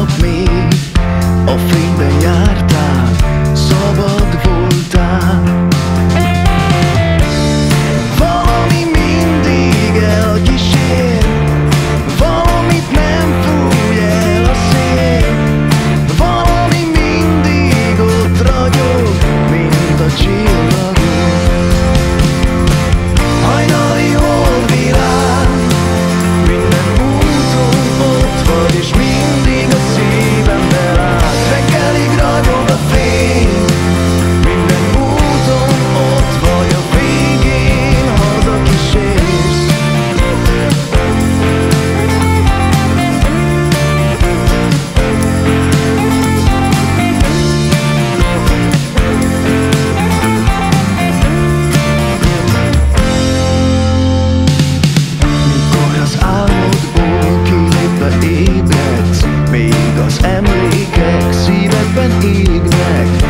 help me, oh, ofreime yard. big.